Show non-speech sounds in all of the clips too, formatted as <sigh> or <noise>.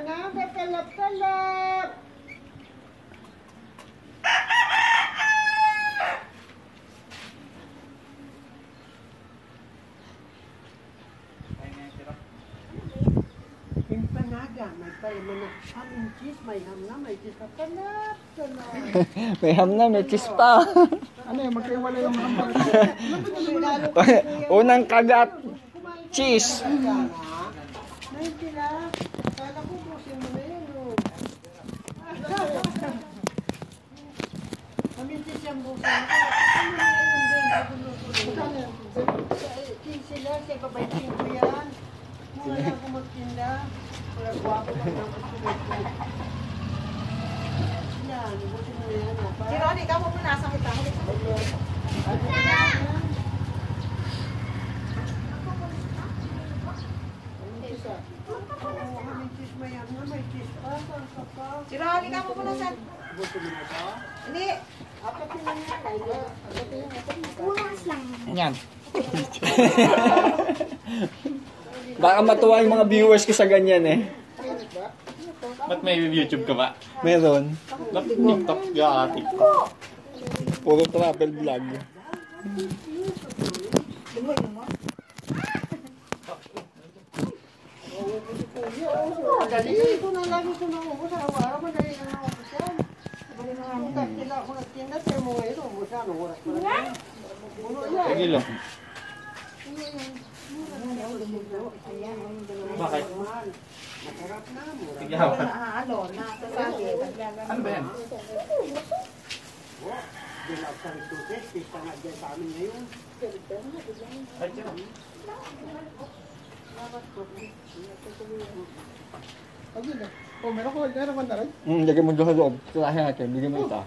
Anang kakalap-kalap. Impanaga, may palaman na kaming cheese, may ham na, may cheese pa. May ham na, may cheese pa. ano yung magkaiwala yung ham? <laughs> Unang kagat, cheese. Busin ko. Ano na yun din, Magkano yan? King sila, siya babaytin ko yan. Mura lang ako magtinda. Wala lang ang kasunod ko. Yan, busin mo na yan. Si Ronnie, ikaw mo nasa kita. Ano na ham na? Si Ronnie, ikaw mo po nasa. Hindi. Yun lang yan. <laughs> Baka matuwa yung mga viewers ko sa ganyan eh. Ba't may YouTube ka ba? Meron. Ba't TikTok ka? TikTok. Puro travel vlog. Dali, ito na lang ito na ubos. Araw-araw madali na ubos yan. Tranquilo. Bakit? Tigyaw. Ano ba yan? Ay, tiyan. Pag yun eh. Oh, meron ko, meron ko na rin. Hmm, lagyan mo doon sa loob. Tirahin natin. Bigyan mo ito.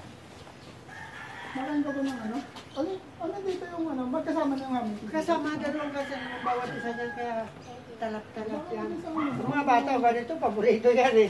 Makain ko ba ng ano? Ano, ano dito yung ano? Magkasama ng amin. Kasama dalawang kasi ng bawat isa dyan, kaya talak-talak yan. Yung mga bata, ganito, paborito yan eh.